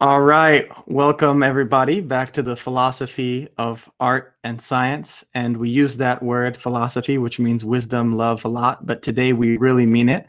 All right. Welcome, everybody, back to the philosophy of art and science. And we use that word philosophy, which means wisdom, love a lot. But today we really mean it.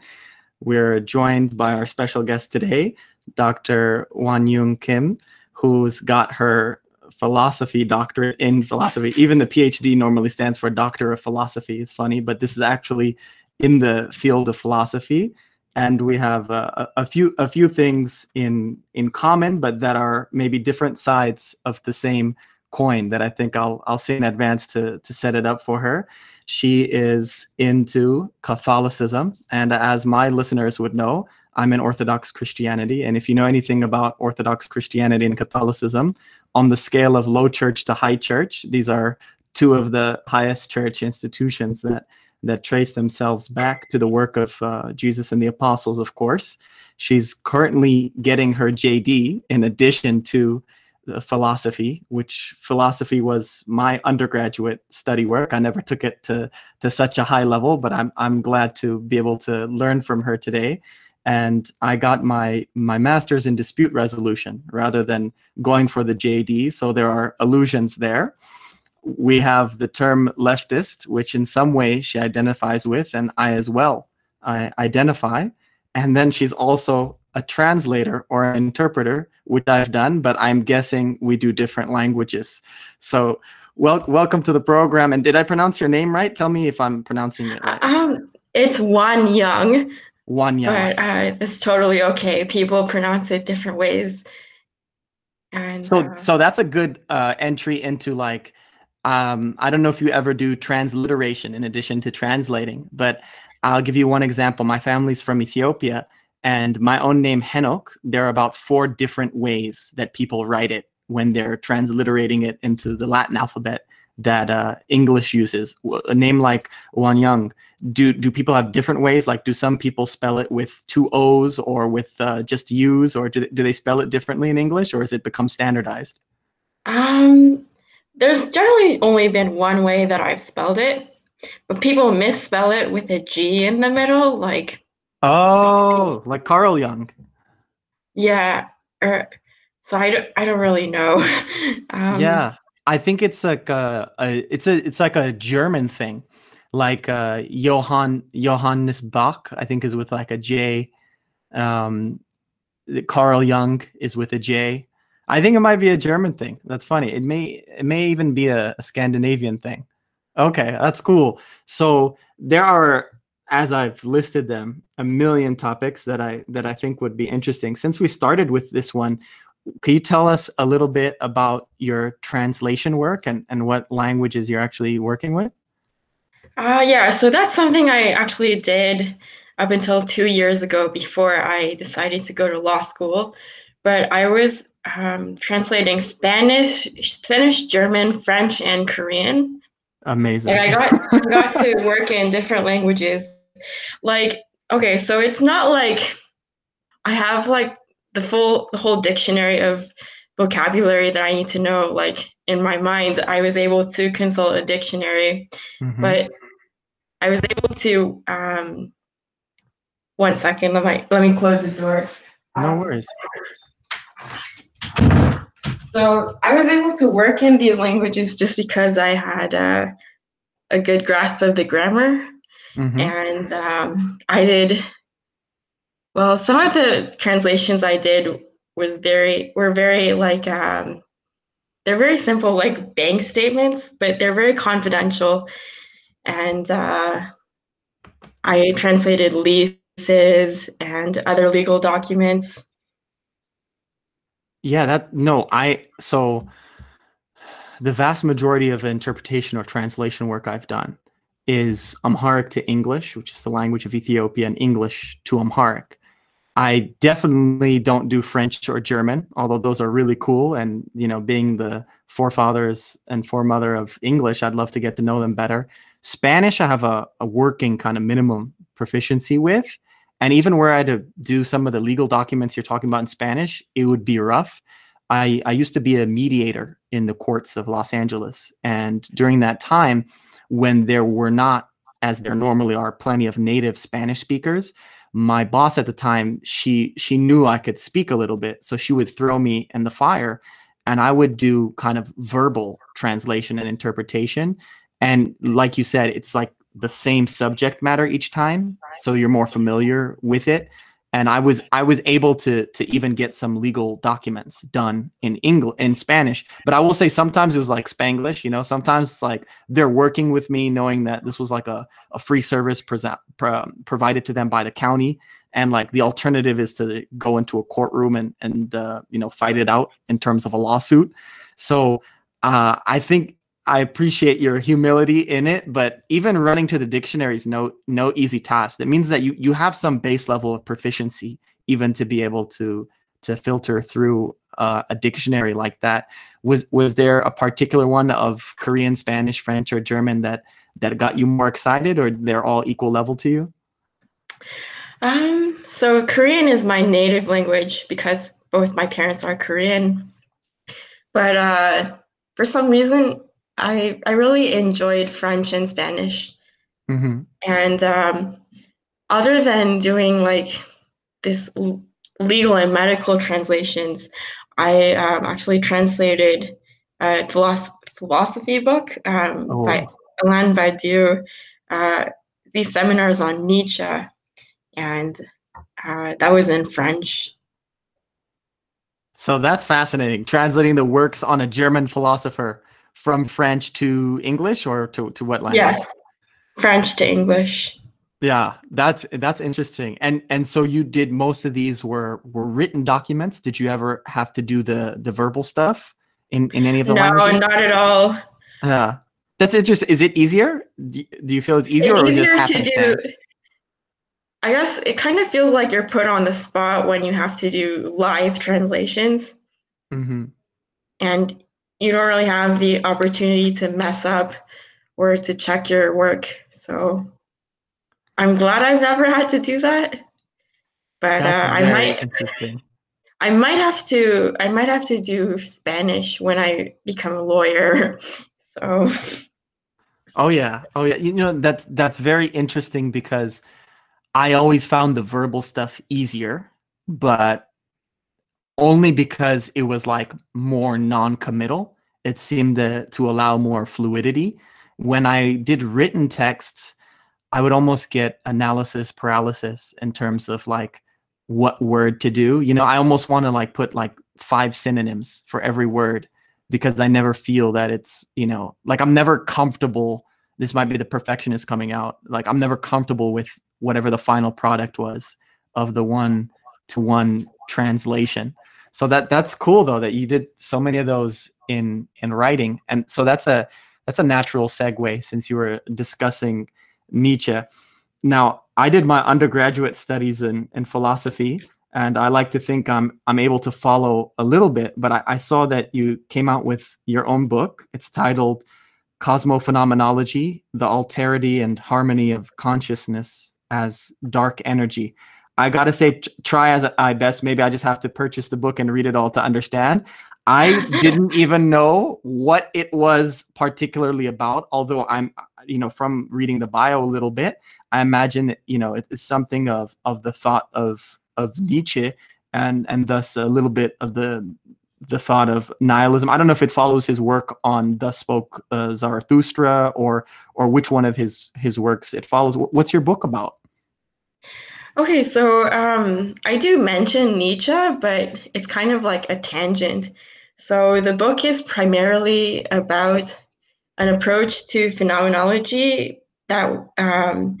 We're joined by our special guest today, Dr. Wanyoung Kim, who's got her philosophy doctorate in philosophy. Even the PhD normally stands for Doctor of Philosophy. It's funny, but this is actually in the field of philosophy and we have uh, a few a few things in in common, but that are maybe different sides of the same coin. That I think I'll I'll say in advance to to set it up for her. She is into Catholicism, and as my listeners would know, I'm in Orthodox Christianity. And if you know anything about Orthodox Christianity and Catholicism, on the scale of low church to high church, these are two of the highest church institutions that that trace themselves back to the work of uh, Jesus and the apostles, of course. She's currently getting her JD in addition to philosophy, which philosophy was my undergraduate study work. I never took it to, to such a high level, but I'm, I'm glad to be able to learn from her today. And I got my, my master's in dispute resolution rather than going for the JD. So there are illusions there we have the term leftist, which in some way she identifies with, and I as well I identify. And then she's also a translator or an interpreter, which I've done, but I'm guessing we do different languages. So, well, welcome to the program. And did I pronounce your name right? Tell me if I'm pronouncing it right. Um, it's Wanyoung. Wan Young. But uh, it's totally okay. People pronounce it different ways. And so, uh, so that's a good uh, entry into like um, I don't know if you ever do transliteration in addition to translating, but I'll give you one example. My family's from Ethiopia, and my own name, Henok, there are about four different ways that people write it when they're transliterating it into the Latin alphabet that uh, English uses. A name like Won-Young, do do people have different ways? Like, do some people spell it with two O's or with uh, just U's, or do, do they spell it differently in English, or has it become standardized? Um, there's generally only been one way that I've spelled it, but people misspell it with a G in the middle, like. Oh, like Carl Jung. Yeah. Or, so I don't, I don't really know. um, yeah, I think it's like a, a, it's a it's like a German thing, like uh, Johann Johannes Bach. I think is with like a J. Um, Carl Jung is with a J. I think it might be a German thing. That's funny. It may it may even be a, a Scandinavian thing. Okay, that's cool. So there are, as I've listed them, a million topics that I that I think would be interesting. Since we started with this one, can you tell us a little bit about your translation work and, and what languages you're actually working with? Uh, yeah, so that's something I actually did up until two years ago before I decided to go to law school. But I was um, translating Spanish, Spanish, German, French, and Korean. Amazing. Like I got got to work in different languages. Like okay, so it's not like I have like the full the whole dictionary of vocabulary that I need to know like in my mind. I was able to consult a dictionary, mm-hmm. but I was able to um one second, let me let me close the door. No worries. So I was able to work in these languages just because I had uh, a good grasp of the grammar. Mm-hmm. And um, I did, well, some of the translations I did was very, were very like, um, they're very simple, like bank statements, but they're very confidential. And uh, I translated leases and other legal documents. Yeah, that no, I so the vast majority of interpretation or translation work I've done is Amharic to English, which is the language of Ethiopia, and English to Amharic. I definitely don't do French or German, although those are really cool. And you know, being the forefathers and foremother of English, I'd love to get to know them better. Spanish, I have a, a working kind of minimum proficiency with. And even were I to do some of the legal documents you're talking about in Spanish, it would be rough. I, I used to be a mediator in the courts of Los Angeles. And during that time, when there were not, as there normally are, plenty of native Spanish speakers, my boss at the time she she knew i could speak a little bit so she would throw me in the fire and i would do kind of verbal translation and interpretation and like you said it's like the same subject matter each time so you're more familiar with it and I was I was able to to even get some legal documents done in English in Spanish. But I will say sometimes it was like Spanglish, you know. Sometimes it's like they're working with me, knowing that this was like a, a free service pre- pro- provided to them by the county, and like the alternative is to go into a courtroom and and uh, you know fight it out in terms of a lawsuit. So uh, I think I appreciate your humility in it, but even running to the dictionary is no no easy task. That means that you you have some base level of proficiency even to be able to to filter through uh, a dictionary like that. Was was there a particular one of Korean, Spanish, French, or German that that got you more excited, or they're all equal level to you? Um, so Korean is my native language because both my parents are Korean, but uh, for some reason I I really enjoyed French and Spanish, mm-hmm. and um, other than doing like this legal and medical translations, I um, actually translated a philosophy book um, oh. by Alain Badiou. Uh, these seminars on Nietzsche, and uh, that was in French. So that's fascinating. Translating the works on a German philosopher from French to English or to, to what language? Yes, French to English. Yeah, that's that's interesting. And and so you did most of these were were written documents. Did you ever have to do the the verbal stuff in in any of the no, languages? No, not at all. Yeah, that's interesting. Is it easier? Do, do you feel it's easier it's or easier just to do? I guess it kind of feels like you're put on the spot when you have to do live translations. Mm-hmm. And you don't really have the opportunity to mess up or to check your work. So I'm glad I've never had to do that. But uh, I might I might have to I might have to do Spanish when I become a lawyer. So Oh yeah. Oh yeah. You know that's that's very interesting because I always found the verbal stuff easier, but only because it was like more non-committal. It seemed to, to allow more fluidity. When I did written texts, I would almost get analysis paralysis in terms of like what word to do. You know, I almost want to like put like five synonyms for every word because I never feel that it's, you know, like I'm never comfortable. This might be the perfectionist coming out. Like I'm never comfortable with whatever the final product was of the one to one translation so that that's cool though that you did so many of those in in writing. And so that's a that's a natural segue since you were discussing nietzsche. Now i did my undergraduate studies in in philosophy and i like to think i'm i'm able to follow a little bit but i, I saw that you came out with your own book. It's titled cosmophenomenology the alterity and harmony of consciousness as dark energy I gotta say, try as I best. Maybe I just have to purchase the book and read it all to understand. I didn't even know what it was particularly about, although I'm, you know, from reading the bio a little bit, I imagine, you know, it's something of of the thought of of Nietzsche, and and thus a little bit of the the thought of nihilism. I don't know if it follows his work on Thus Spoke uh, Zarathustra or or which one of his his works it follows. What's your book about? Okay, so um, I do mention Nietzsche, but it's kind of like a tangent. So the book is primarily about an approach to phenomenology that um,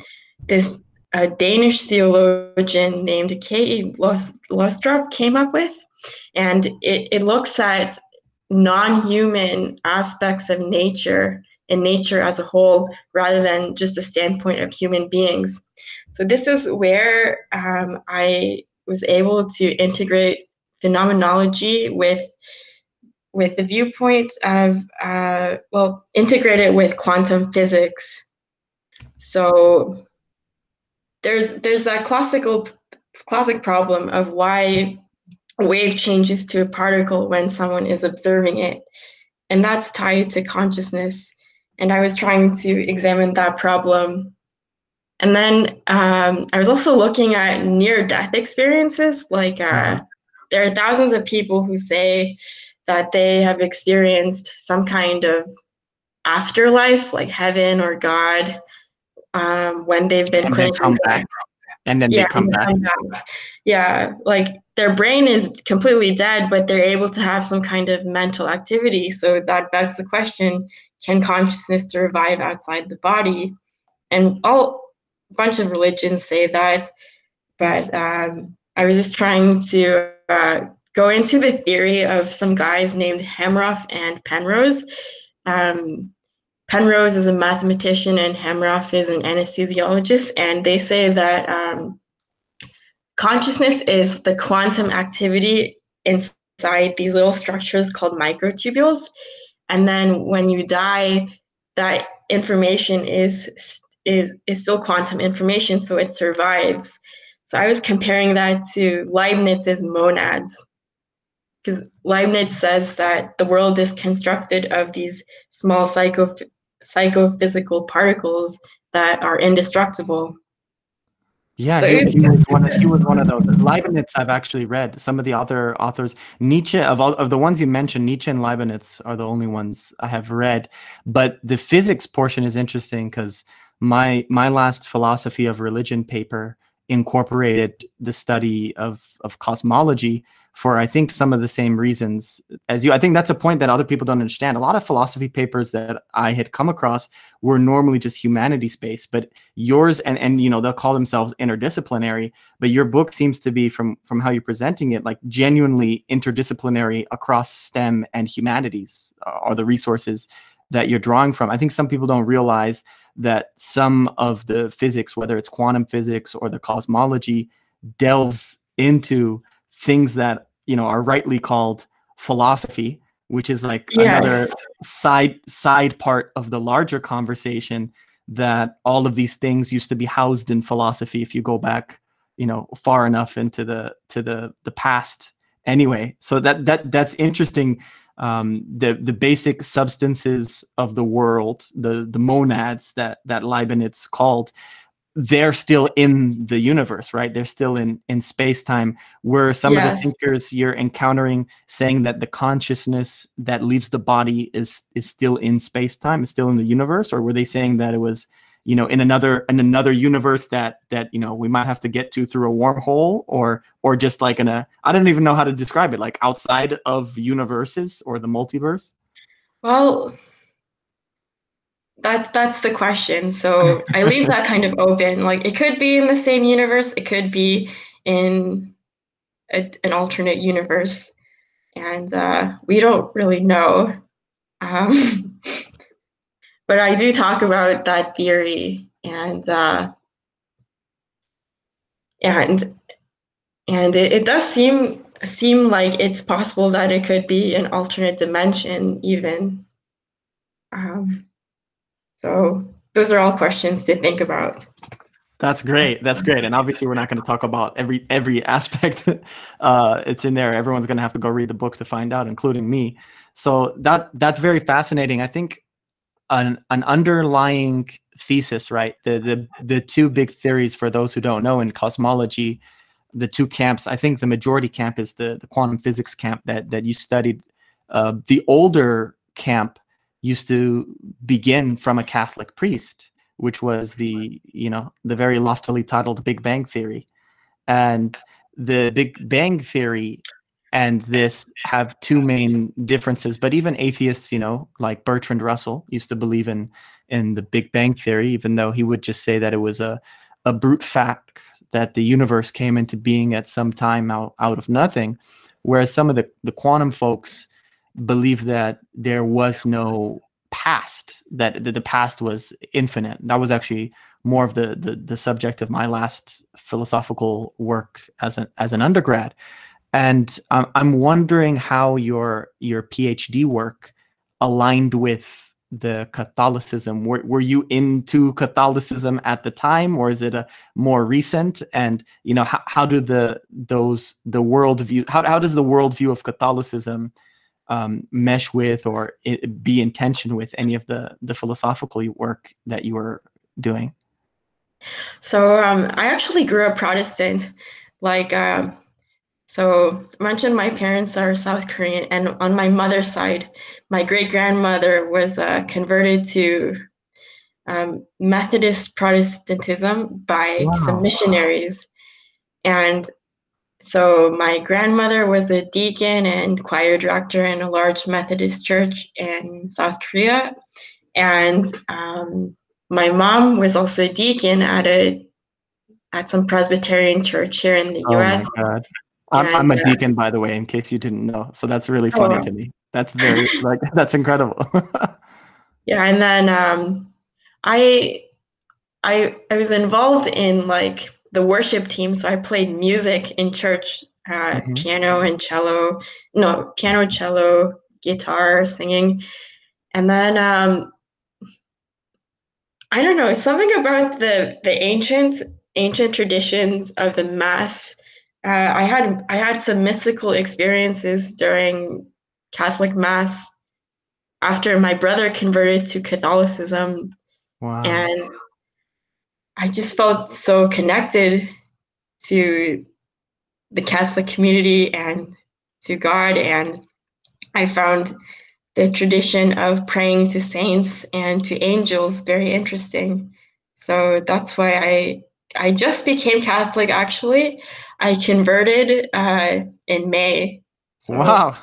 this a Danish theologian named K.E. Løgstrup came up with. And it, it looks at non human aspects of nature and nature as a whole rather than just a standpoint of human beings. So this is where um, I was able to integrate phenomenology with with the viewpoint of uh, well integrate it with quantum physics. So there's there's that classical classic problem of why a wave changes to a particle when someone is observing it, and that's tied to consciousness. And I was trying to examine that problem and then um, I was also looking at near death experiences. Like, uh, mm-hmm. there are thousands of people who say that they have experienced some kind of afterlife, like heaven or God, um, when they've been and come back. And then yeah, they come back. come back. Yeah, like their brain is completely dead, but they're able to have some kind of mental activity. So that begs the question: Can consciousness survive outside the body? And all bunch of religions say that, but um, I was just trying to uh, go into the theory of some guys named Hameroff and Penrose. Um, Penrose is a mathematician and Hameroff is an anesthesiologist, and they say that um, consciousness is the quantum activity inside these little structures called microtubules. And then when you die, that information is is is still quantum information, so it survives. So I was comparing that to Leibniz's monads, because Leibniz says that the world is constructed of these small psycho psychophysical particles that are indestructible. Yeah, so he, he, was one of, he was one of those. Leibniz, I've actually read some of the other authors. Nietzsche, of all of the ones you mentioned, Nietzsche and Leibniz are the only ones I have read. But the physics portion is interesting because my my last philosophy of religion paper incorporated the study of of cosmology for I think some of the same reasons as you. I think that's a point that other people don't understand. A lot of philosophy papers that I had come across were normally just humanities based, but yours and and you know they'll call themselves interdisciplinary, but your book seems to be from from how you're presenting it like genuinely interdisciplinary across STEM and humanities are the resources that you're drawing from. I think some people don't realize that some of the physics, whether it's quantum physics or the cosmology, delves into things that you know are rightly called philosophy, which is like yes. another side side part of the larger conversation that all of these things used to be housed in philosophy if you go back you know far enough into the to the the past anyway so that that that's interesting um, the the basic substances of the world, the the monads that that Leibniz called, they're still in the universe, right? They're still in in space time. Where some yes. of the thinkers you're encountering saying that the consciousness that leaves the body is is still in space time, is still in the universe, or were they saying that it was you know in another in another universe that that you know we might have to get to through a wormhole or or just like in a i don't even know how to describe it like outside of universes or the multiverse? Well that that's the question. So i leave that kind of open. Like it could be in the same universe. It could be in a, an alternate universe. And uh, we don't really know. Um, but I do talk about that theory and uh, and and it, it does seem seem like it's possible that it could be an alternate dimension even. Um, so those are all questions to think about. That's great. That's great. And obviously, we're not going to talk about every every aspect. Uh, it's in there. Everyone's going to have to go read the book to find out, including me. So that that's very fascinating. I think an an underlying thesis, right? The the the two big theories for those who don't know in cosmology, the two camps. I think the majority camp is the the quantum physics camp that that you studied. Uh, the older camp used to begin from a Catholic priest, which was the you know the very loftily titled Big Bang theory, and the Big Bang theory and this have two main differences but even atheists you know like bertrand russell used to believe in in the big bang theory even though he would just say that it was a a brute fact that the universe came into being at some time out, out of nothing whereas some of the the quantum folks believe that there was no past that, that the past was infinite. That was actually more of the, the the subject of my last philosophical work as an as an undergrad and um, I'm wondering how your your PhD work aligned with the Catholicism. Were, were you into Catholicism at the time, or is it a more recent? And you know, how, how do the those the worldview how how does the worldview of Catholicism um, mesh with or it, be in tension with any of the the philosophical work that you were doing? So um, I actually grew up Protestant. Like, um, so I mentioned my parents are South Korean, and on my mother's side, my great grandmother was uh, converted to um, Methodist Protestantism by wow. some missionaries. And so my grandmother was a deacon and choir director in a large Methodist church in South Korea. And um, my mom was also a deacon at a at some Presbyterian church here in the oh U.S. I'm, and, I'm a deacon, by the way, in case you didn't know. So that's really funny oh. to me. That's very like that's incredible. yeah, and then um, I I I was involved in like the worship team, so I played music in church, uh, mm-hmm. piano and cello. No, piano, cello, guitar, singing, and then um, I don't know. Something about the the ancient ancient traditions of the mass. Uh, I had I had some mystical experiences during Catholic mass after my brother converted to Catholicism. Wow. And I just felt so connected to the Catholic community and to God. And I found the tradition of praying to saints and to angels very interesting. So that's why I I just became Catholic. Actually, I converted uh, in May. So. Wow,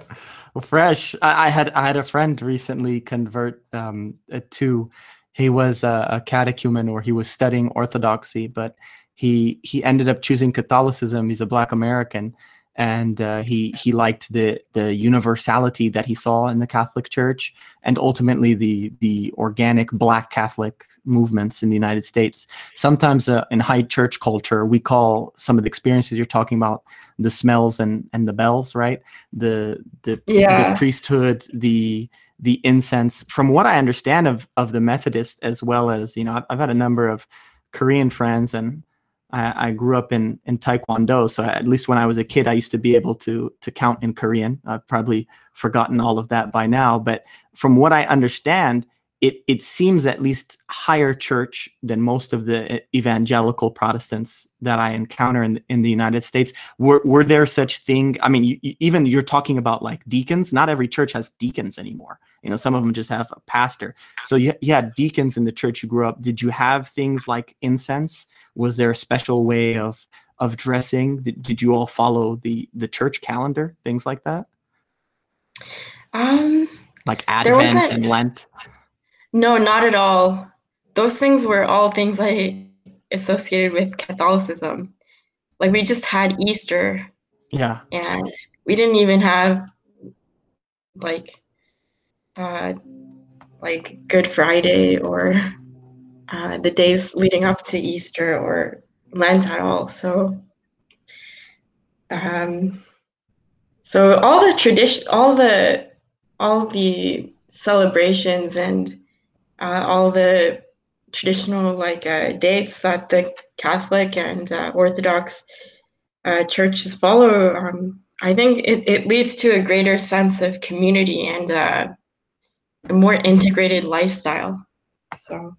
fresh. I, I, had I had a friend recently convert um, to he was a, a catechumen or he was studying orthodoxy, but he he ended up choosing Catholicism. He's a Black American, and uh, he he liked the the universality that he saw in the Catholic Church, and ultimately the the organic Black Catholic movements in the United States. Sometimes uh, in high church culture, we call some of the experiences you're talking about the smells and and the bells, right? The the, yeah. the priesthood, the the incense. From what I understand of of the Methodist, as well as you know, I've, I've had a number of Korean friends, and I, I, grew up in in Taekwondo. So at least when I was a kid, I used to be able to to count in Korean. I've probably forgotten all of that by now, but from what I understand, it it seems at least higher church than most of the evangelical Protestants that I encounter in in the United States. Were were there such thing? I mean, you, you, even you're talking about like deacons. Not every church has deacons anymore. You know, some of them just have a pastor. So you, you had deacons in the church you grew up. Did you have things like incense? Was there a special way of of dressing? Did, did you all follow the the church calendar? Things like that. Um, like Advent and Lent. No, not at all. Those things were all things I associated with Catholicism. Like we just had Easter. Yeah. And we didn't even have like uh like Good Friday or uh, the days leading up to Easter or Lent at all. So um so all the tradition all the all the celebrations and uh, all the traditional like uh, dates that the Catholic and uh, Orthodox uh, churches follow, um, I think it, it leads to a greater sense of community and uh, a more integrated lifestyle. So.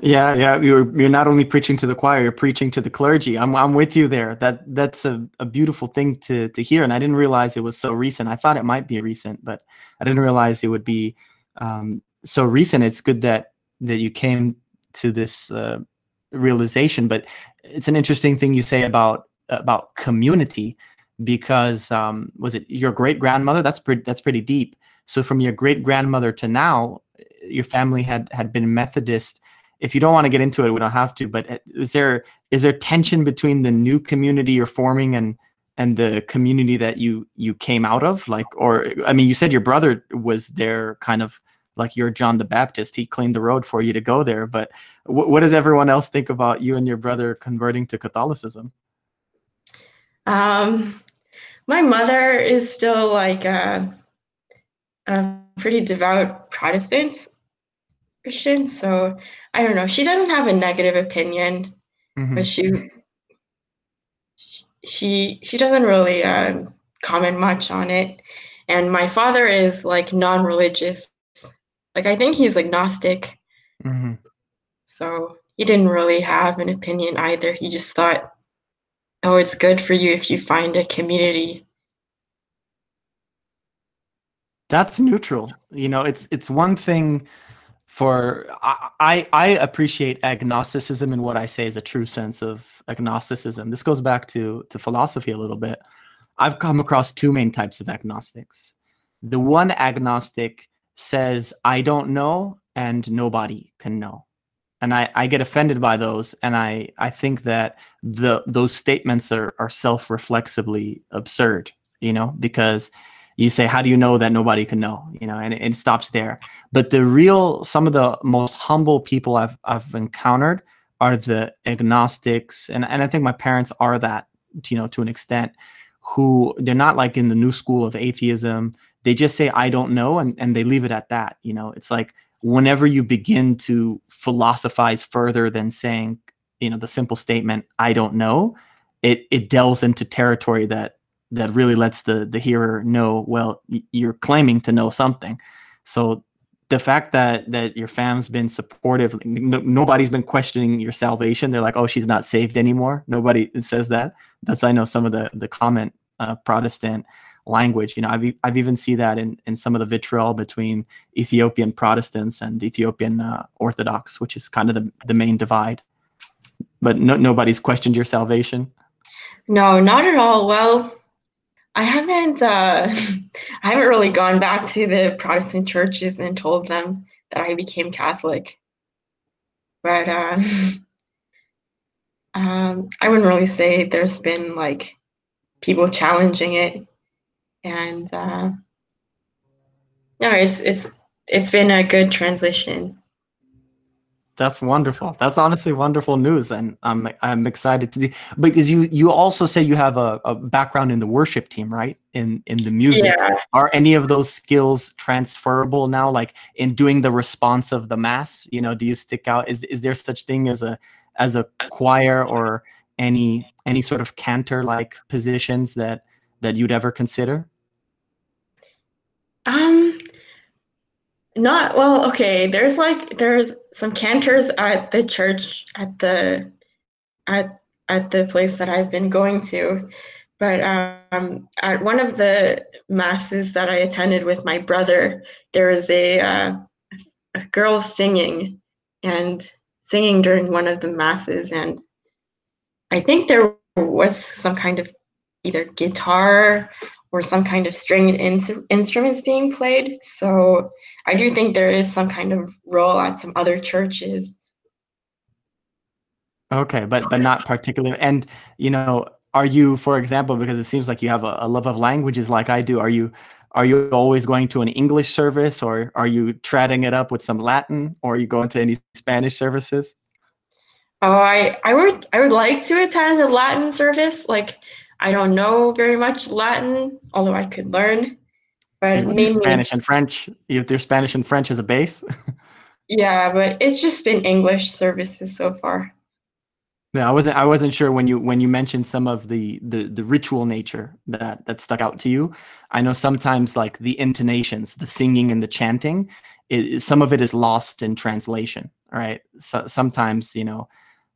Yeah, yeah, you're you're not only preaching to the choir, you're preaching to the clergy. I'm I'm with you there. That that's a, a beautiful thing to to hear, and I didn't realize it was so recent. I thought it might be recent, but I didn't realize it would be um, so recent it's good that that you came to this uh, realization but it's an interesting thing you say about about community because um, was it your great grandmother that's pretty that's pretty deep. So from your great grandmother to now your family had had been methodist. If you don't want to get into it we don't have to but uh, is there is there tension between the new community you're forming and and the community that you you came out of? Like or i mean you said your brother was there kind of like you're John the Baptist. He cleaned the road for you to go there. But w- what does everyone else think about you and your brother converting to Catholicism? Um, my mother is still like a, a pretty devout Protestant Christian. So I don't know. She doesn't have a negative opinion, mm-hmm. but she she she doesn't really uh, comment much on it. And my father is like non-religious like I think he's agnostic. Mm-hmm. So he didn't really have an opinion either. He just thought, oh, it's good for you if you find a community. That's neutral. You know, it's it's one thing for I I appreciate agnosticism and what I say is a true sense of agnosticism. This goes back to to philosophy a little bit. I've come across two main types of agnostics. The one agnostic says, I don't know and nobody can know. And I, I get offended by those. And I, I think that the those statements are, are self-reflexively absurd, you know, because you say, how do you know that nobody can know? You know, and it, it stops there. But the real, some of the most humble people I've, I've encountered are the agnostics. And, and I think my parents are that, you know, to an extent, who they're not like in the new school of atheism they just say i don't know and, and they leave it at that you know? It's like whenever you begin to philosophize further than saying you know the simple statement i don't know it it delves into territory that that really lets the the hearer know well you're claiming to know something. So the fact that that your fam's been supportive no, nobody's been questioning your salvation. They're like oh she's not saved anymore. Nobody says that. That's i know some of the the comment uh, protestant language. You know, I've I've even seen that in in some of the vitriol between Ethiopian Protestants and Ethiopian uh, Orthodox, which is kind of the the main divide. But no, nobody's questioned your salvation. No, not at all. Well, I haven't uh, I haven't really gone back to the Protestant churches and told them that I became Catholic. But uh, um, I wouldn't really say there's been like people challenging it and uh, no, it's it's it's been a good transition. That's wonderful. That's honestly wonderful news, and I'm I'm excited to see because you you also say you have a, a background in the worship team, right? In in the music, yeah. are any of those skills transferable now? Like in doing the response of the mass, you know, do you stick out? Is is there such thing as a as a choir or any any sort of cantor like positions that that you'd ever consider? Um, not well. Okay, there's like there's some cantors at the church at the at at the place that I've been going to, but um, at one of the masses that I attended with my brother, there was a, uh, a girl singing and singing during one of the masses, and I think there was some kind of either guitar or some kind of stringed in- instruments being played. So I do think there is some kind of role at some other churches. Okay, but but not particularly. And you know, are you, for example, because it seems like you have a, a love of languages like I do, are you are you always going to an English service or are you treading it up with some Latin or are you going to any Spanish services? Oh, I, I would I would like to attend a Latin service. Like I don't know very much Latin, although I could learn. But mainly Spanish and French. You have their Spanish and French as a base. yeah, but it's just been English services so far. Yeah, I wasn't. I wasn't sure when you when you mentioned some of the the the ritual nature that that stuck out to you. I know sometimes like the intonations, the singing and the chanting, it, some of it is lost in translation. Right. So sometimes you know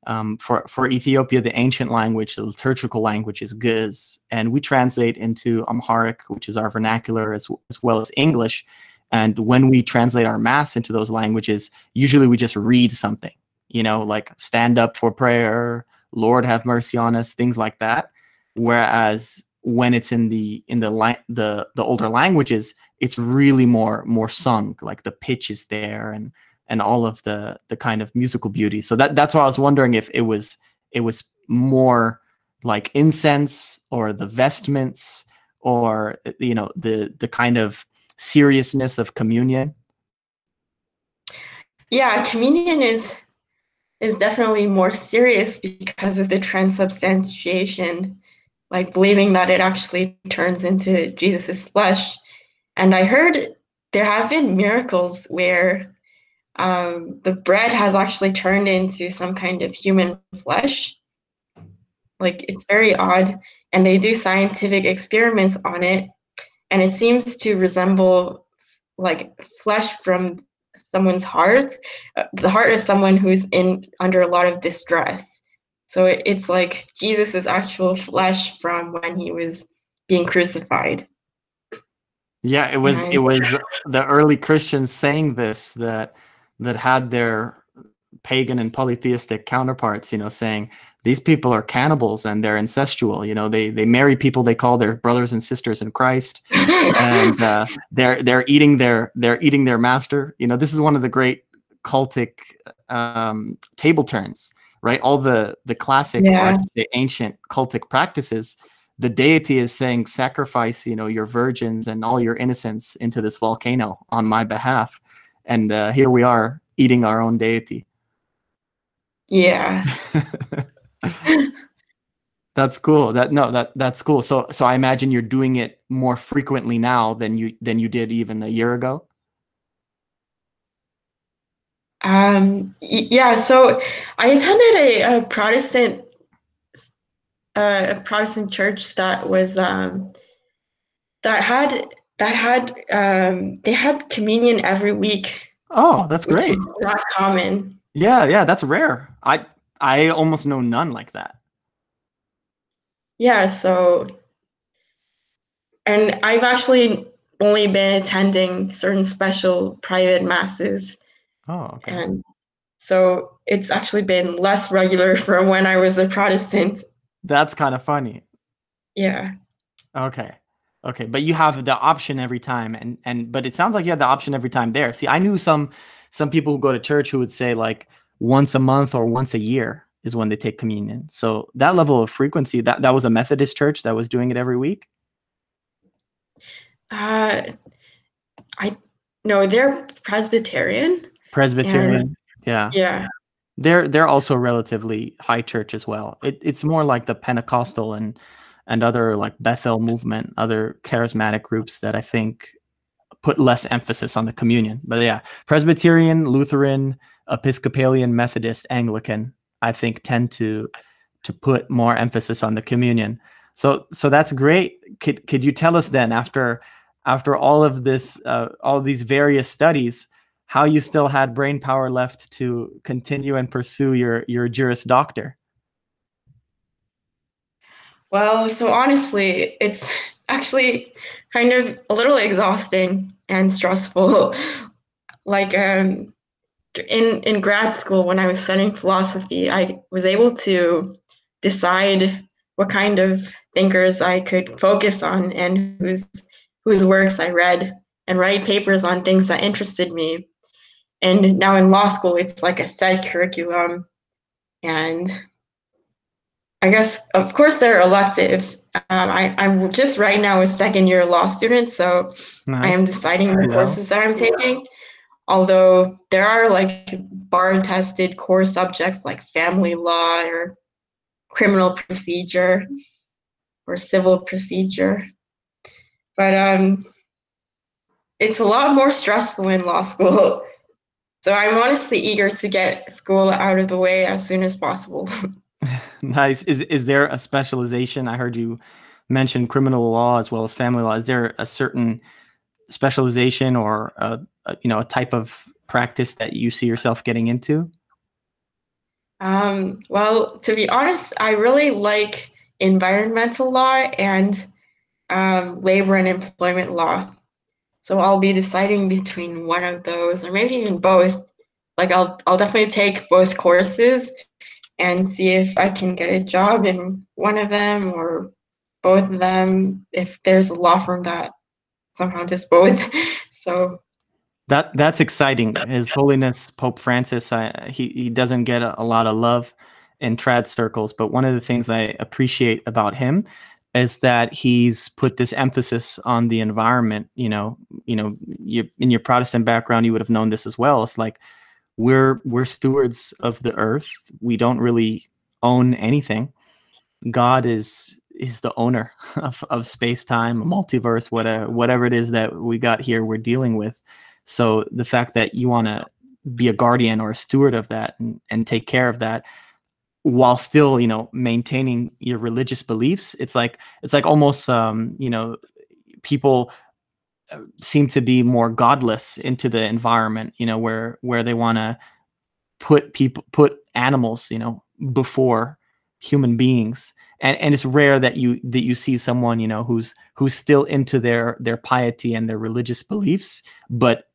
um, for, for Ethiopia, the ancient language, the liturgical language is Ge'ez, and we translate into Amharic, which is our vernacular, as, as well as English. And when we translate our mass into those languages, usually we just read something, you know, like stand up for prayer, Lord have mercy on us, things like that. Whereas when it's in the in the the the older languages, it's really more more sung, like the pitch is there and and all of the the kind of musical beauty. So that that's why I was wondering if it was it was more like incense or the vestments or you know the the kind of seriousness of communion. Yeah, communion is is definitely more serious because of the transubstantiation, like believing that it actually turns into Jesus's flesh. And I heard there have been miracles where um, the bread has actually turned into some kind of human flesh. Like it's very odd. And they do scientific experiments on it. And it seems to resemble like flesh from someone's heart, uh, the heart of someone who's in under a lot of distress. So it, it's like Jesus's actual flesh from when he was being crucified. Yeah, it was it was the early Christians saying this that that had their pagan and polytheistic counterparts, you know, saying these people are cannibals and they're incestual. You know, they they marry people they call their brothers and sisters in Christ, and uh, they're they're eating their they're eating their master. You know, this is one of the great cultic um, table turns, right? All the the classic, yeah. the ancient cultic practices. The deity is saying, sacrifice, you know, your virgins and all your innocents into this volcano on my behalf, and uh, here we are eating our own deity. Yeah. that's cool. That no, that that's cool. So so I imagine you're doing it more frequently now than you than you did even a year ago. Um yeah, so I attended a, a Protestant uh, a Protestant church that was um that had that had um they had communion every week. Oh, that's great. Not common. Yeah, yeah, that's rare. I I almost know none like that. Yeah, so and I've actually only been attending certain special private masses. Oh, okay. And so it's actually been less regular from when I was a Protestant. That's kind of funny. Yeah. Okay. Okay, but you have the option every time and and but it sounds like you had the option every time there. See, I knew some some people who go to church who would say like once a month or once a year is when they take communion. So that level of frequency, that that was a Methodist church that was doing it every week. Uh, I no, they're Presbyterian. Presbyterian, and, yeah, yeah. They're they're also relatively high church as well. It, it's more like the Pentecostal and and other like Bethel movement, other charismatic groups that I think put less emphasis on the communion. But yeah, Presbyterian, Lutheran, Episcopalian, Methodist, Anglican, I think tend to to put more emphasis on the communion. So so that's great. Could could you tell us then after after all of this uh, all these various studies how you still had brain power left to continue and pursue your your Juris Doctor? Well, so honestly, it's actually kind of a little exhausting and stressful. like um in in grad school when I was studying philosophy, I was able to decide what kind of thinkers I could focus on and whose whose works I read and write papers on things that interested me. And now in law school, it's like a set curriculum. And I guess, of course, there are electives. Um, I, I'm just right now a second year law student, so nice. I am deciding the courses that I'm taking. Although there are like bar tested core subjects like family law or criminal procedure or civil procedure. But um it's a lot more stressful in law school. So i'm honestly eager to get school out of the way as soon as possible nice is is there a specialization i heard you mention criminal law as well as family law is there a certain specialization or a, a, you know a type of practice that you see yourself getting into? Um, well, to be honest, I really like environmental law and um, labor and employment law. So I'll be deciding between one of those, or maybe even both. Like I'll I'll definitely take both courses and see if I can get a job in one of them or both of them. If there's a law firm that somehow just both. so that that's exciting. His Holiness Pope Francis, I, he he doesn't get a, a lot of love in trad circles, but one of the things I appreciate about him is that he's put this emphasis on the environment. You know, you know, you, in your Protestant background, you would have known this as well. It's like we're we're stewards of the earth. We don't really own anything. God is is the owner of, of space time, multiverse, whatever whatever it is that we got here, we're dealing with. So the fact that you want to be a guardian or a steward of that and, and take care of that while still, you know, maintaining your religious beliefs, it's like it's like almost um, you know, people seem to be more godless into the environment you know where where they want to put people put animals you know before human beings. And and it's rare that you that you see someone you know who's who's still into their their piety and their religious beliefs but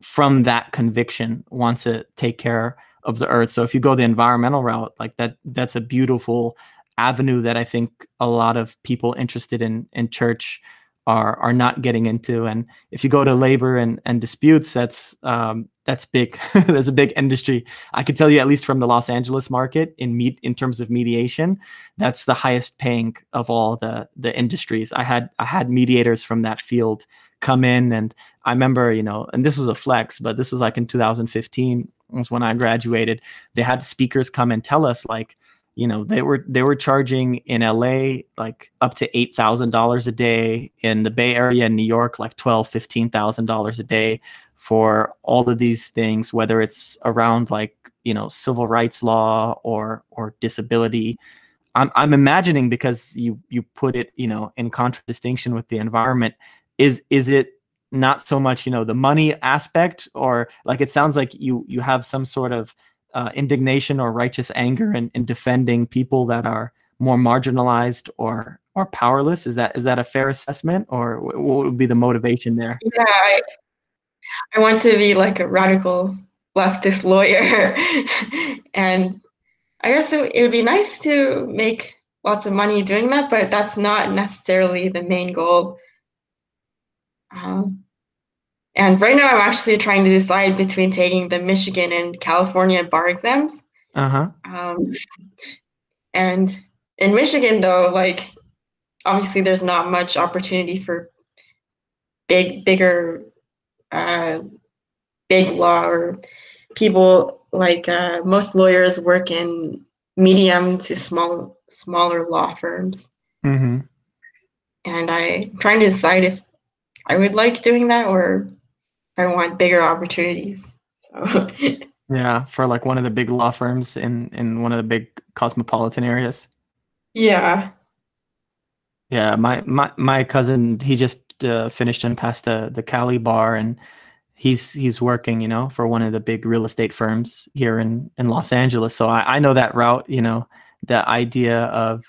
from that conviction wants to take care of the earth. So if you go the environmental route like that that's a beautiful avenue that i think a lot of people interested in in church are are not getting into. And if you go to labor and, and disputes, that's um, that's big. There's a big industry. I can tell you, at least from the Los Angeles market, in meet in terms of mediation, that's the highest paying of all the the industries. I had I had mediators from that field come in, and I remember, you know, and this was a flex, but this was like in 2015 was when I graduated. They had speakers come and tell us like you know they were they were charging in LA like up to eight thousand dollars a day. In the Bay Area in New York like twelve fifteen thousand dollars a day for all of these things whether it's around like you know civil rights law or or disability. I'm I'm imagining because you you put it you know in contradistinction with the environment is is it not so much you know the money aspect? Or like it sounds like you you have some sort of uh, indignation or righteous anger in defending people that are more marginalized or or powerless? Is that is that a fair assessment or what would be the motivation there? Yeah i, I want to be like a radical leftist lawyer. And i guess it, it would be nice to make lots of money doing that but that's not necessarily the main goal. Um, and right now, I'm actually trying to decide between taking the Michigan and California bar exams. Uh huh. Um, and in Michigan, though, like obviously, there's not much opportunity for big, bigger, uh, big law or people like uh, most lawyers work in medium to small, smaller law firms. Mm-hmm. And I'm trying to decide if I would like doing that or I want bigger opportunities. So. yeah, for like one of the big law firms in in one of the big cosmopolitan areas. Yeah. Yeah, my my my cousin he just uh, finished and passed the the Cali bar and he's he's working you know for one of the big real estate firms here in in Los Angeles. So I I know that route. You know the idea of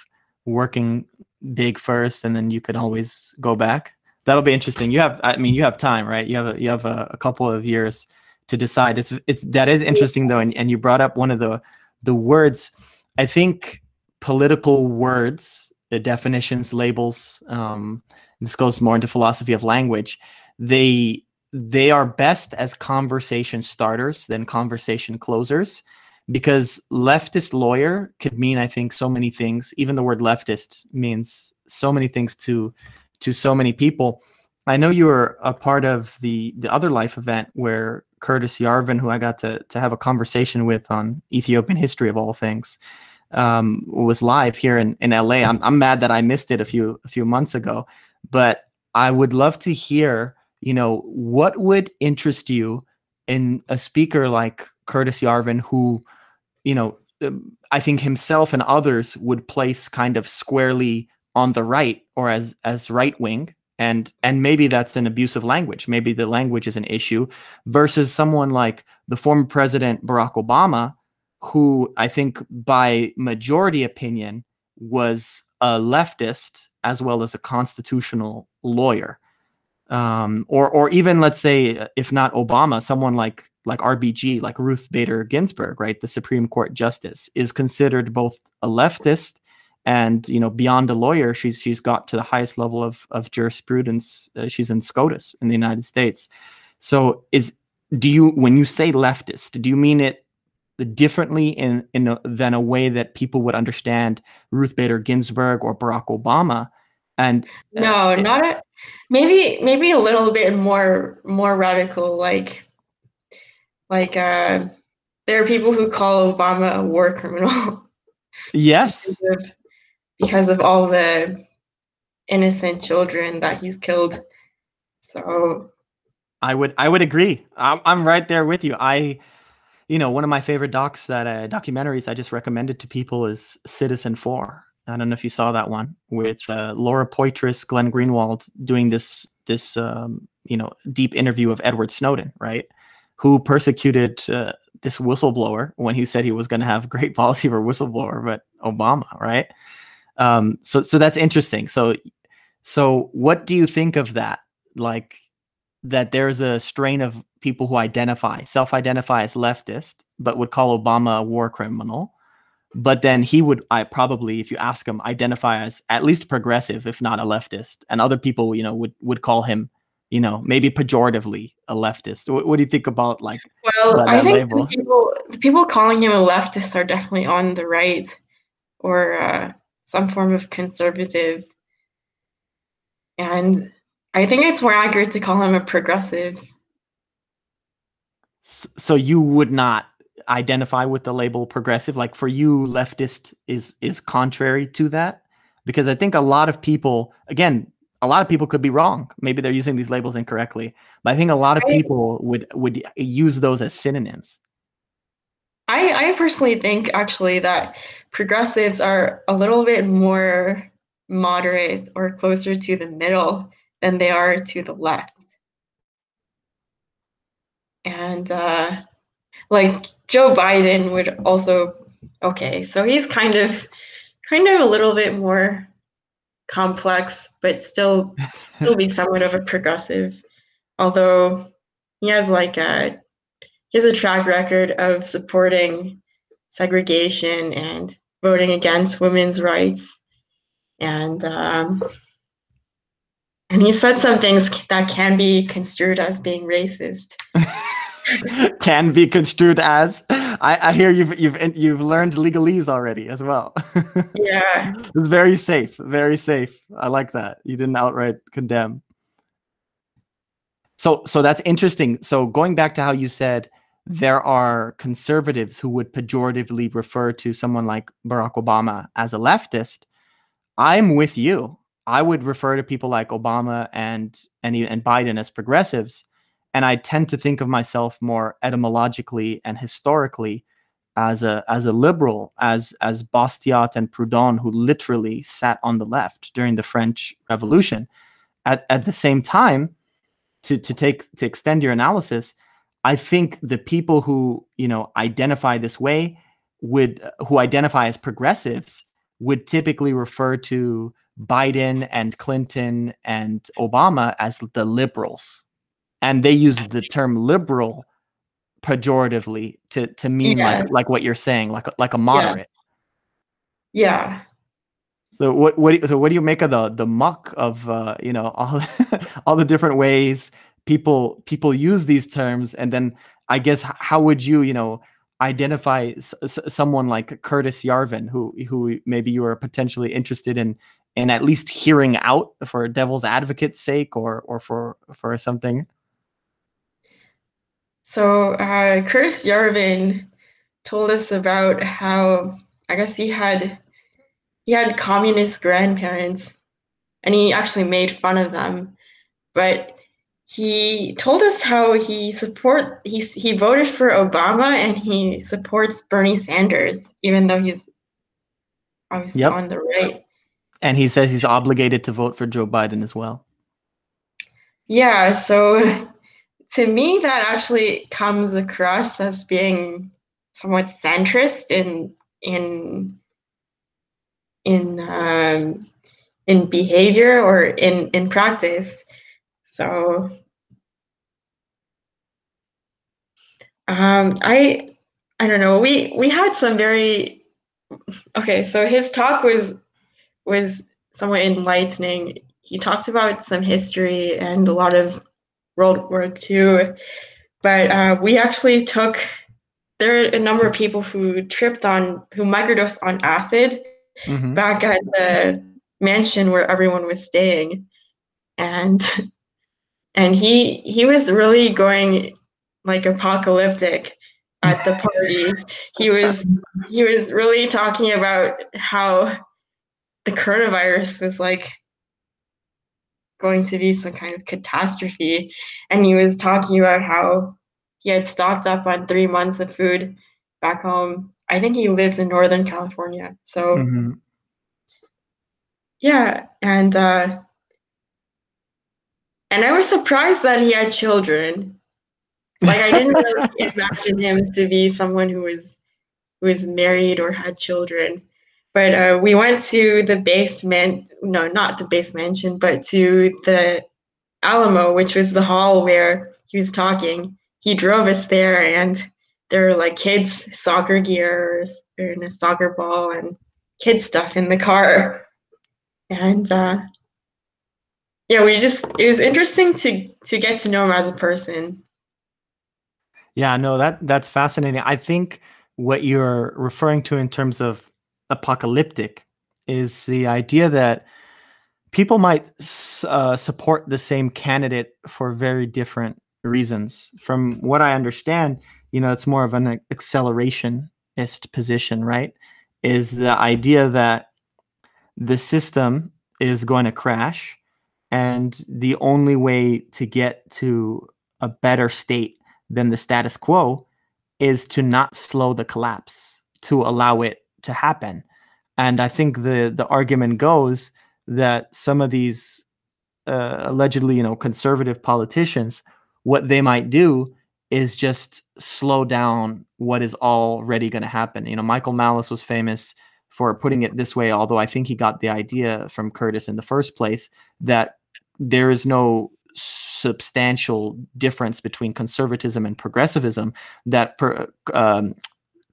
working big first and then you could always go back that'll be interesting. You have, I mean, you have time, right? You have a, you have a, a couple of years to decide. It's it's that is interesting though, and, and you brought up one of the the words. I think political words, the definitions, labels. Um, this goes more into philosophy of language. They they are best as conversation starters than conversation closers because leftist lawyer could mean i think so many things even the word leftist means so many things to to so many people. I know you were a part of the the other life event where Curtis Yarvin, who I got to to have a conversation with on Ethiopian history of all things, um, was live here in, in LA. I'm I'm mad that I missed it a few a few months ago, but I would love to hear, you know, what would interest you in a speaker like Curtis Yarvin, who, you know, um, I think himself and others would place kind of squarely on the right or as as right wing and and maybe that's an abusive language. Maybe the language is an issue versus someone like the former president barack obama who i think by majority opinion was a leftist as well as a constitutional lawyer. Um, or or even let's say if not obama someone like like rbg like ruth bader ginsburg right? The supreme court justice is considered both a leftist and you know beyond a lawyer she's she's got to the highest level of of jurisprudence uh, she's in scotus in the united states. So is do you when you say leftist do you mean it differently in in a, than a way that people would understand ruth bader ginsburg or barack obama? And uh, no not a, maybe maybe a little bit more more radical like like uh there are people who call obama a war criminal. Yes because of all the innocent children that he's killed. So I would I would agree. I'm I'm right there with you. I you know, one of my favorite docs that uh, documentaries I just recommended to people is Citizenfour. I don't know if you saw that one with uh, Laura Poitras, Glenn Greenwald doing this this um, you know deep interview of Edward Snowden, right? Who persecuted uh, this whistleblower when he said he was going to have great policy for whistleblower, but Obama, right? Um, so so that's interesting. So so what do you think of that? Like that there's a strain of people who identify, self-identify as leftist, but would call Obama a war criminal. But then he would, I probably, if you ask him, identify as at least progressive, if not a leftist. And other people, you know, would would call him, you know, maybe pejoratively a leftist. What, what do you think about like? Well, that, I that think the people people calling him a leftist are definitely on the right, or uh, some form of conservative. And I think it's more accurate to call him a progressive. So you would not identify with the label progressive? Like for you leftist is is contrary to that? Because i think a lot of people again a lot of people could be wrong. Maybe they're using these labels incorrectly but i think a lot of people would would use those as synonyms i i personally think actually that progressives are a little bit more moderate or closer to the middle than they are to the left. And uh, like Joe Biden would also okay, so he's kind of kind of a little bit more complex, but still still be somewhat of a progressive. Although he has like a he has a track record of supporting segregation and voting against women's rights and um, and he said some things that can be construed as being racist. can be construed as. I, I hear you've you've you've learned legalese already as well. yeah, it's very safe, very safe. I like that. You didn't outright condemn. So so that's interesting. So going back to how you said there are conservatives who would pejoratively refer to someone like Barack Obama as a leftist. I'm with you. I would refer to people like Obama and and and Biden as progressives, and I tend to think of myself more etymologically and historically as a as a liberal, as as Bastiat and Proudhon, who literally sat on the left during the French Revolution. At at the same time, to to take to extend your analysis, I think the people who you know identify this way would who identify as progressives would typically refer to Biden and Clinton and Obama as the liberals. And they use the term liberal pejoratively to to mean yeah. like like what you're saying, like like a moderate. Yeah. yeah. So what what so what do you make of the the muck of uh, you know all all the different ways people people use these terms and then I guess how would you you know identify someone like Curtis Yarvin who who maybe you are potentially interested in and at least hearing out for devil's advocate's sake or or for for something? So uh, curtis yarvin told us about how i guess he had he had communist grandparents and he actually made fun of them but he told us how he support he, he voted for obama and he supports bernie sanders even though he's obviously yep. on the right and he says he's obligated to vote for Joe Biden as well. Yeah, so to me, that actually comes across as being somewhat centrist in in in um, in behavior or in in practice. So um, I I don't know. We we had some very okay. So his talk was was somewhat enlightening. He talked about some history and a lot of World War II, but uh, we actually took. There are a number of people who tripped on, who microdosed on acid mm-hmm. back at the mansion where everyone was staying, and and he he was really going like apocalyptic at the party. he was he was really talking about how the coronavirus was like going to be some kind of catastrophe. And he was talking about how he had stocked up on three months of food back home. I think he lives in Northern California. So, mm-hmm. yeah. And, uh, and I was surprised that he had children. Like I didn't really imagine him to be someone who was who was married or had children. But uh, we went to the basement, no, not the base mansion, but to the Alamo, which was the hall where he was talking. He drove us there, and there were like kids' soccer gear and a soccer ball and kid stuff in the car. And uh, yeah, we just it was interesting to to get to know him as a person. Yeah, no, that that's fascinating. I think what you're referring to in terms of apocalyptic is the idea that people might uh, support the same candidate for very different reasons. From what I understand, you know, it's more of an accelerationist position, right? Is the idea that the system is going to crash, and the only way to get to a better state than the status quo is to not slow the collapse, to allow it to happen. And I think the the argument goes that some of these uh, allegedly, you know, conservative politicians, what they might do is just slow down what is already going to happen. You know, Michael Malice was famous for putting it this way, although I think he got the idea from Curtis in the first place that there is no substantial difference between conservatism and progressivism that per, um,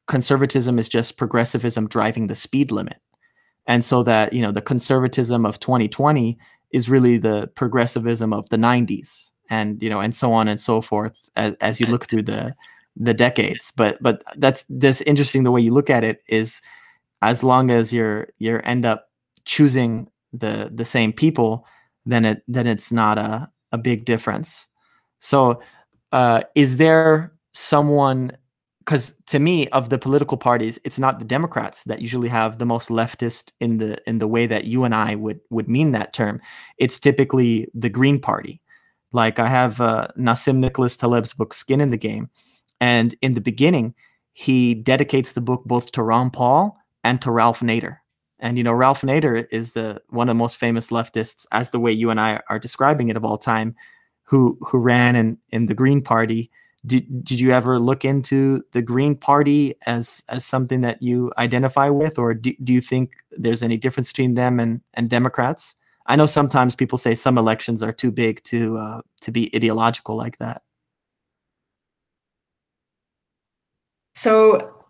conservatism is just progressivism driving the speed limit. And so that you know the conservatism of 2020 is really the progressivism of the 90s and you know and so on and so forth as, as you look through the the decades. But but that's this interesting the way you look at it is as long as you're you're end up choosing the the same people then it then it's not a a big difference. So uh is there someone because to me of the political parties it's not the democrats that usually have the most leftist in the in the way that you and i would would mean that term. It's typically the green party. Like i have uh, nassim nicholas taleb's book skin in the game and in the beginning he dedicates the book both to ron paul and to ralph nader and you know ralph nader is the one of the most famous leftists as the way you and i are describing it of all time who who ran in in the green party did, did you ever look into the Green Party as as something that you identify with, or do, do you think there's any difference between them and, and Democrats? I know sometimes people say some elections are too big to uh, to be ideological like that. So,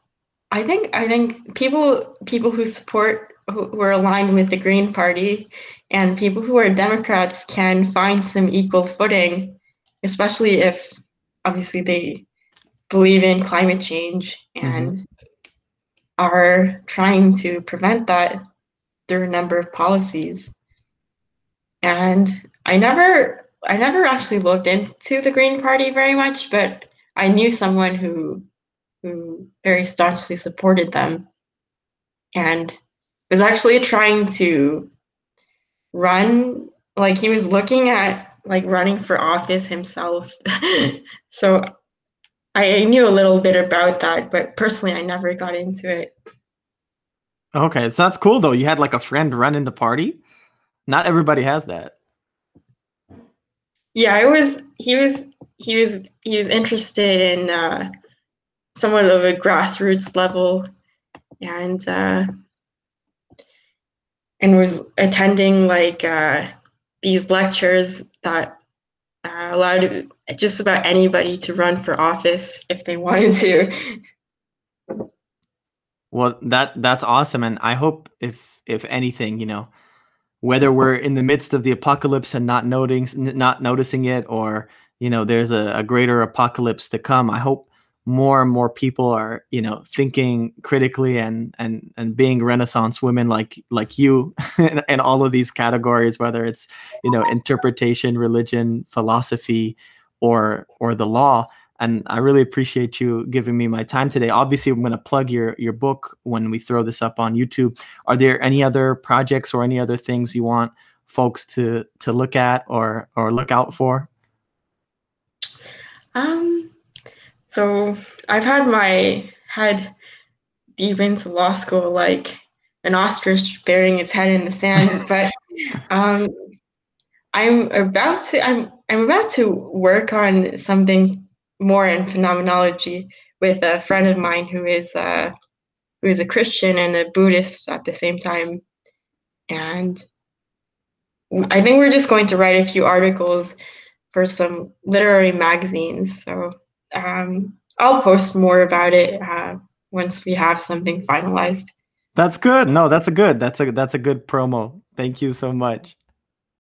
I think I think people people who support who are aligned with the Green Party and people who are Democrats can find some equal footing, especially if obviously they believe in climate change and mm-hmm. are trying to prevent that through a number of policies. And I never I never actually looked into the Green Party very much, but I knew someone who who very staunchly supported them and was actually trying to run like he was looking at like running for office himself. so I knew a little bit about that, but personally, I never got into it. Okay, so that's cool though. You had like a friend run in the party. Not everybody has that. Yeah, I was. He was. He was. He was interested in uh, somewhat of a grassroots level, and uh, and was attending like uh, these lectures that uh, allowed just about anybody to run for office if they wanted to. Well, that that's awesome, and I hope if if anything, you know, whether we're in the midst of the apocalypse and not noting not noticing it, or you know, there's a, a greater apocalypse to come. I hope more and more people are you know thinking critically and and and being renaissance women like like you in, in all of these categories whether it's you know interpretation religion philosophy or or the law. And i really appreciate you giving me my time today. Obviously i'm going to plug your your book when we throw this up on youtube. Are there any other projects or any other things you want folks to to look at or or look out for? Um so I've had my head deep into law school like an ostrich burying its head in the sand, but um, I'm about to. I'm I'm about to work on something more in phenomenology with a friend of mine who is uh, who is a Christian and a Buddhist at the same time, and I think we're just going to write a few articles for some literary magazines. So um, I'll post more about it uh, once we have something finalized. That's good. No, that's a good. That's a that's a good promo. Thank you so much.